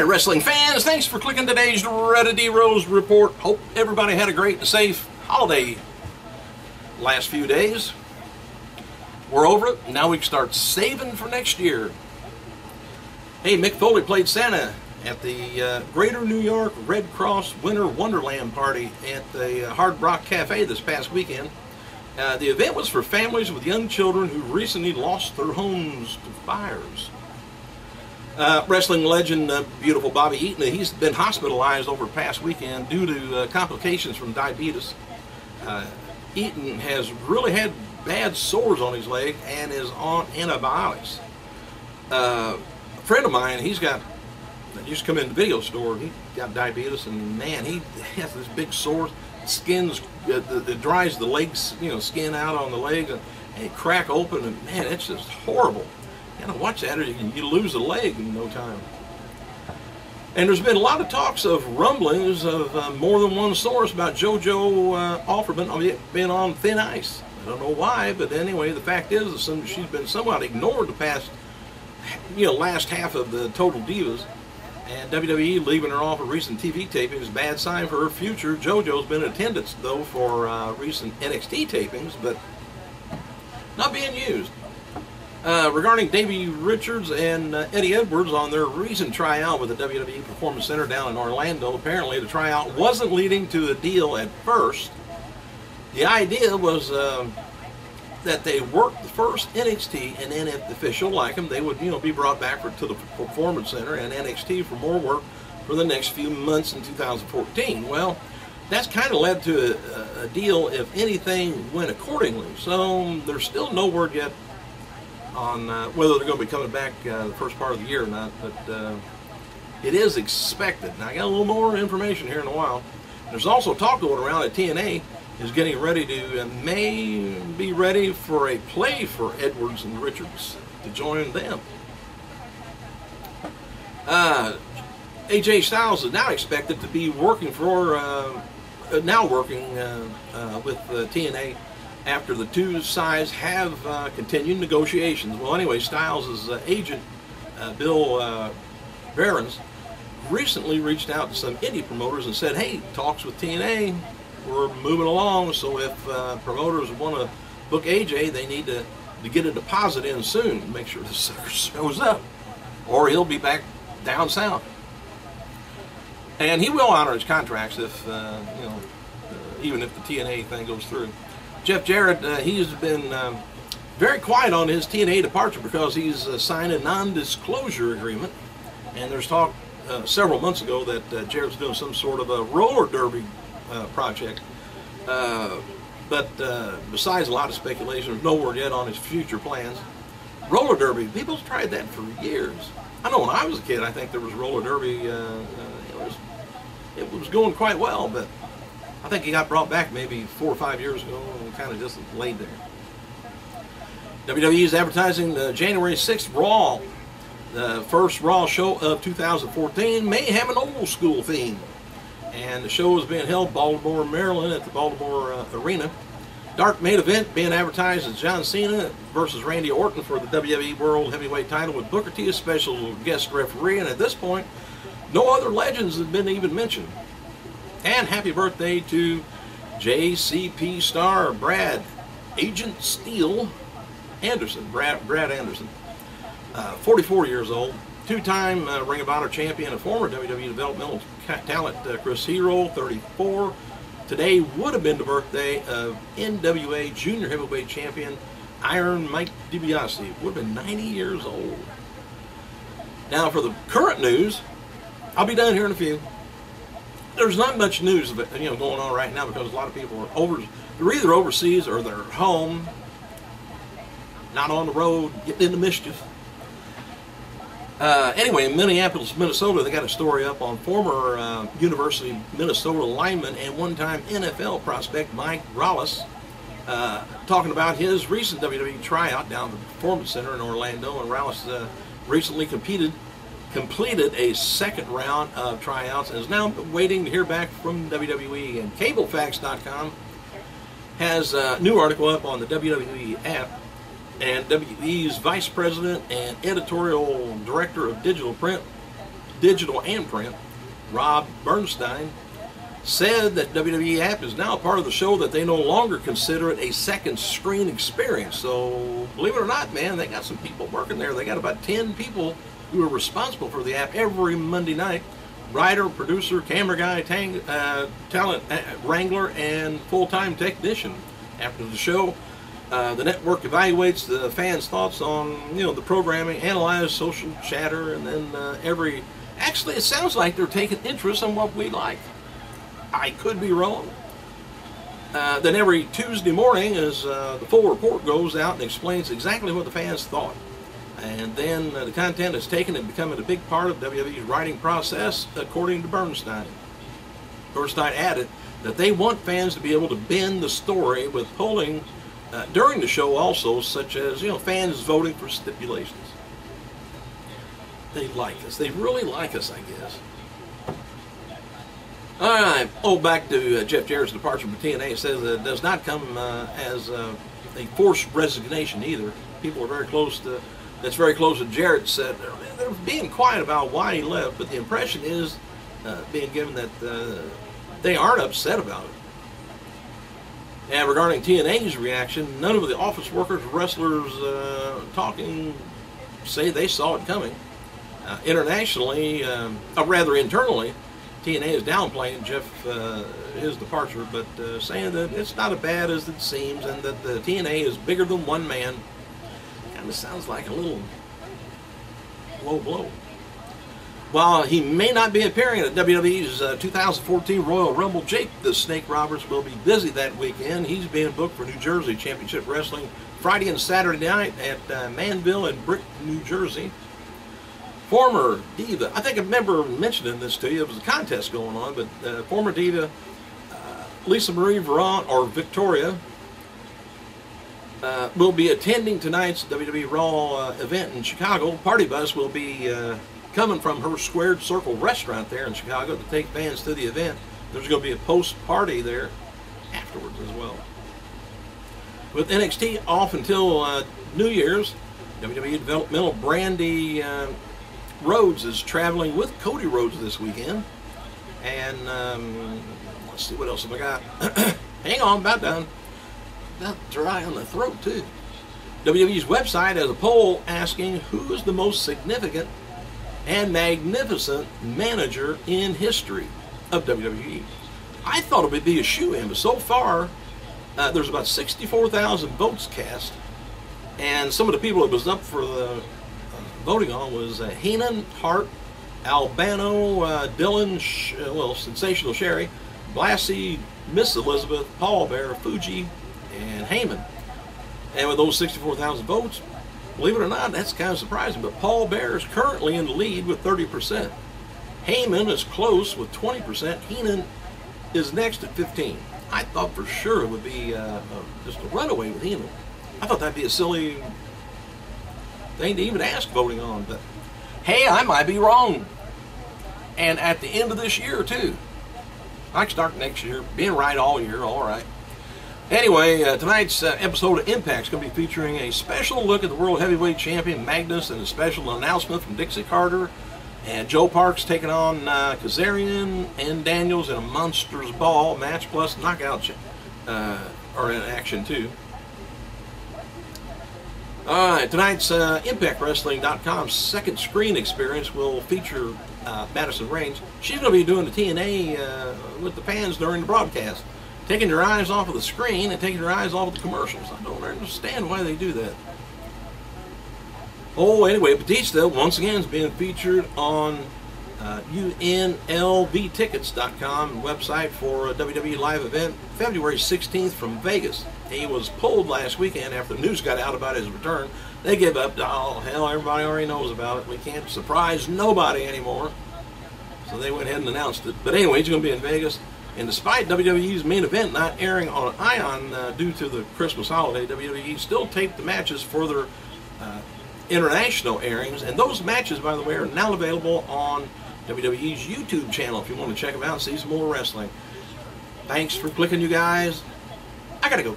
Hi, wrestling fans. Thanks for clicking today's D Rose report. Hope everybody had a great and safe holiday last few days. We're over it. Now we can start saving for next year. Hey, Mick Foley played Santa at the uh, Greater New York Red Cross Winter Wonderland party at the uh, Hard Rock Cafe this past weekend. Uh, the event was for families with young children who recently lost their homes to fires. Uh, wrestling legend, uh, beautiful Bobby Eaton, he's been hospitalized over the past weekend due to uh, complications from diabetes. Uh, Eaton has really had bad sores on his leg and is on antibiotics. Uh, a friend of mine, he's got, used to come in the video store, he got diabetes, and man, he has this big sore, skin's, uh, it dries the legs, you know, skin out on the legs, and, and crack open, and man, it's just horrible. You know, watch that or you, you lose a leg in no time. And there's been a lot of talks of rumblings of uh, more than one source about JoJo uh, Offerman being on thin ice. I don't know why, but anyway, the fact is that she's been somewhat ignored the past, you know, last half of the Total Divas. And WWE leaving her off a recent TV taping is a bad sign for her future. JoJo's been in attendance, though, for uh, recent NXT tapings, but not being used. Uh, regarding Davey Richards and uh, Eddie Edwards on their recent tryout with the WWE Performance Center down in Orlando, apparently the tryout wasn't leading to a deal at first. The idea was uh, that they worked the first NXT, and then if the official like them, they would you know be brought back for, to the Performance Center and NXT for more work for the next few months in 2014. Well, that's kind of led to a, a deal if anything went accordingly. So there's still no word yet on uh, whether they're going to be coming back uh, the first part of the year or not, but uh, it is expected. Now, I got a little more information here in a while. There's also talk going around that TNA is getting ready to, uh, may be ready for a play for Edwards and Richards to join them. Uh, AJ Styles is now expected to be working for, uh, now working with TNA after the two sides have uh, continued negotiations. Well, anyway, Styles' uh, agent, uh, Bill uh, Behrens, recently reached out to some indie promoters and said, hey, talks with TNA, we're moving along, so if uh, promoters want to book AJ, they need to, to get a deposit in soon to make sure the sucker shows up, or he'll be back down south. And he will honor his contracts if, uh, you know, even if the TNA thing goes through. Jeff Jarrett, uh, he's been um, very quiet on his TNA departure because he's uh, signed a non-disclosure agreement. And there's talk uh, several months ago that uh, Jarrett's doing some sort of a roller derby uh, project. Uh, but besides a lot of speculation, there's no word yet on his future plans. Roller derby, people's tried that for years. I know when I was a kid, I think there was roller derby. it was it was going quite well, but I think he got brought back maybe four or five years ago and kind of just laid there. WWE is advertising the January 6th Raw. The first Raw show of 2014 may have an old school theme. And the show is being held Baltimore, Maryland at the Baltimore uh, Arena. Dark main event being advertised as John Cena versus Randy Orton for the WWE World Heavyweight title with Booker T as special guest referee. And at this point, no other legends have been even mentioned. And happy birthday to JCP star Brad Agent Steele Anderson, Brad, Brad Anderson, uh, 44 years old, two-time uh, Ring of Honor champion, a former WWE developmental talent, uh, Chris Hero, 34. Today would have been the birthday of NWA Junior Heavyweight Champion Iron Mike DiBiase. Would have been 90 years old. Now for the current news, I'll be done here in a few there's not much news you know going on right now because a lot of people are over they're either overseas or they're home not on the road getting into mischief. Uh, anyway in Minneapolis Minnesota they got a story up on former uh, University Minnesota lineman and one-time NFL prospect Mike Rallis uh, talking about his recent WWE tryout down at the Performance Center in Orlando. And Rallis uh, recently competed completed a second round of tryouts and is now waiting to hear back from WWE. And CableFAX.com has a new article up on the WWE app. And WWE's Vice President and Editorial Director of Digital Print, digital and print, Rob Bernstein, said that WWE app is now part of the show that they no longer consider it a second screen experience. So believe it or not, man, they got some people working there. They got about 10 people who are responsible for the app every Monday night. Writer, producer, camera guy, tang, uh, talent uh, wrangler, and full-time technician. After the show, uh, the network evaluates the fans' thoughts on you know the programming, analyze social chatter, and then uh, every. Actually, it sounds like they're taking interest in what we like. I could be wrong. Uh, then every Tuesday morning, as uh, the full report goes out and explains exactly what the fans thought. And then uh, the content is taken and becoming a big part of WWE's writing process, according to Bernstein. Bernstein added that they want fans to be able to bend the story with polling uh, during the show also, such as, you know, fans voting for stipulations. They like us. They really like us, I guess. All right. Oh, back to uh, Jeff Jarrett's departure from TNA. It says it does not come uh, as uh, a forced resignation either. People are very close to, that's very close to Jarrett said, they're, being quiet about why he left, but the impression is uh, being given that uh, they aren't upset about it. And regarding TNA's reaction, none of the office workers, wrestlers uh, talking say they saw it coming. internationally, um, or rather internally, TNA is downplaying Jeff uh, his departure, but uh, saying that it's not as bad as it seems, and that the TNA is bigger than one man. Kind of sounds like a little low blow. While he may not be appearing at WWE's uh, 2014 Royal Rumble, Jake the Snake Roberts will be busy that weekend. He's being booked for New Jersey Championship Wrestling Friday and Saturday night at uh, Manville and Brick, New Jersey former diva. I think I remember mentioning this to you. It was a contest going on, but uh, former diva uh, Lisa Marie Varon or Victoria uh, will be attending tonight's WWE Raw uh, event in Chicago. Party bus will be uh, coming from her Squared Circle restaurant there in Chicago to take fans to the event. There's going to be a post party there afterwards as well. With NXT off until uh, New Year's, WWE developmental Brandi Rhodes is traveling with Cody Rhodes this weekend. And um, let's see what else have I got. Hang on, about done. About dry on the throat too. WWE's website has a poll asking who is the most significant and magnificent manager in history of WWE. I thought it would be a shoe in, but so far uh, there's about 64,000 votes cast, and some of the people that was up for the voting on was uh, Heenan, Hart, Albano, uh, Dillon, uh, well, Sensational Sherri, Blassie, Miss Elizabeth, Paul Bearer, Fuji, and Heyman. And with those 64,000 votes, believe it or not, that's kind of surprising. But Paul Bearer is currently in the lead with 30%. Heyman is close with 20%. Heenan is next at 15. I thought for sure it would be uh, uh, just a runaway with Heenan. I thought that'd be a silly thing to even ask voting on, but hey, I might be wrong. And at the end of this year, too. I can start next year, being right all year, all right. Anyway, uh, tonight's uh, episode of Impact is going to be featuring a special look at the World Heavyweight Champion Magnus and a special announcement from Dixie Carter. And Joe Parks taking on uh, Kazarian and Daniels in a Monsters Ball match plus knockout uh, or in action too. All right, tonight's uh, ImpactWrestling.com second screen experience will feature uh, Madison Rayne. She's going to be doing the TNA uh, with the fans during the broadcast, taking your eyes off of the screen and taking your eyes off of the commercials. I don't understand why they do that. Oh, anyway, Batista once again is being featured on uh, UNLVtickets.com website for a WWE live event February 16th from Vegas. He was pulled last weekend after the news got out about his return. They give up. Oh, hell, everybody already knows about it. We can't surprise nobody anymore. So they went ahead and announced it. But anyway, he's going to be in Vegas. And despite WWE's main event not airing on Ion uh, due to the Christmas holiday, WWE still taped the matches for their uh, international airings. And those matches, by the way, are now available on WWE's YouTube channel if you want to check them out and see some more wrestling. Thanks for clicking, you guys. I gotta go.